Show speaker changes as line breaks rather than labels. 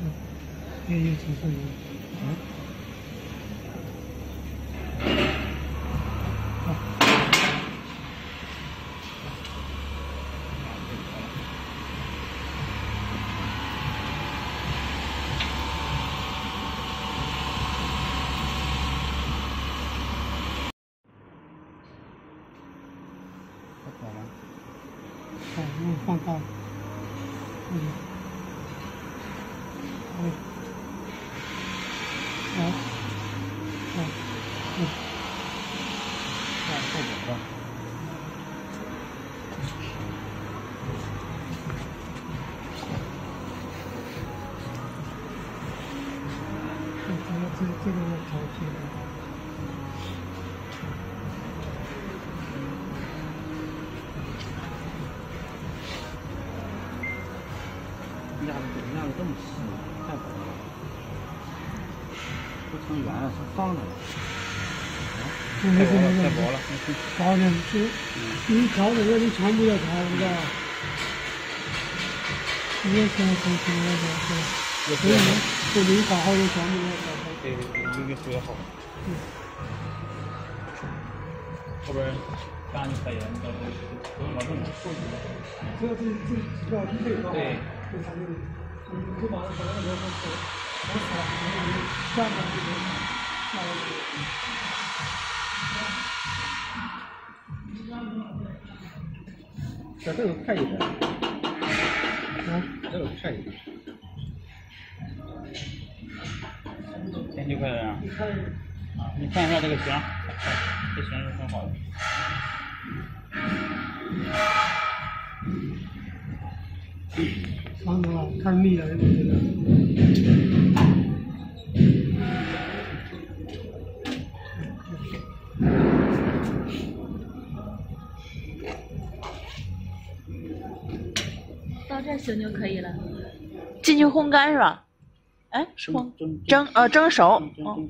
嗯，越越成熟
越。好吗？
好，嗯，放大，嗯，嗯，好，好，嗯，
看后边吧。
这这这这个要调节的。
压的压的这么细，太薄了，不成圆了，成方的了。
没事没事，
太薄了，
薄点，是，你调整个你全部要调，知道吧？你也行行行，我我所以呢，就你搞好的全部要调好。
对，一个学好。
嗯。
后边干就可以了，你到时候不用老这么收拾。
这这这主要配合好，
对，
就咱就你就把它把那个从从草从里下面就行，下来
这这个快一点，
啊，
这个快一点。天气快点啊！你看一下这个弦，这弦是很好的。
长头了，太密了，这个。
到这行就可以了，进去烘干是吧？哎，
是
吗
蒸
蒸呃蒸熟，
蒸
哦
蒸